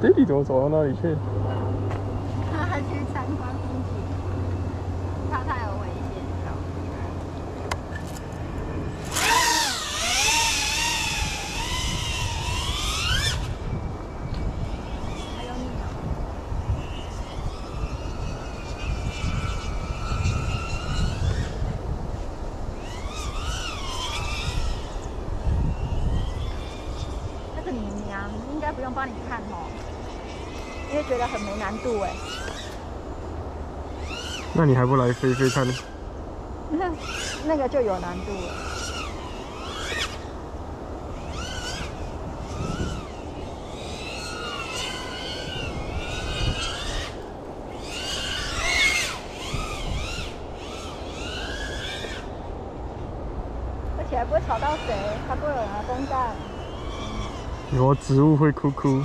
弟弟怎么走到那里去？不用帮你看哦，因为觉得很没难度哎。那你还不来飞飞看？那那个就有难度了。而且还不会吵到谁，还不会有人来公干。有植物会哭哭。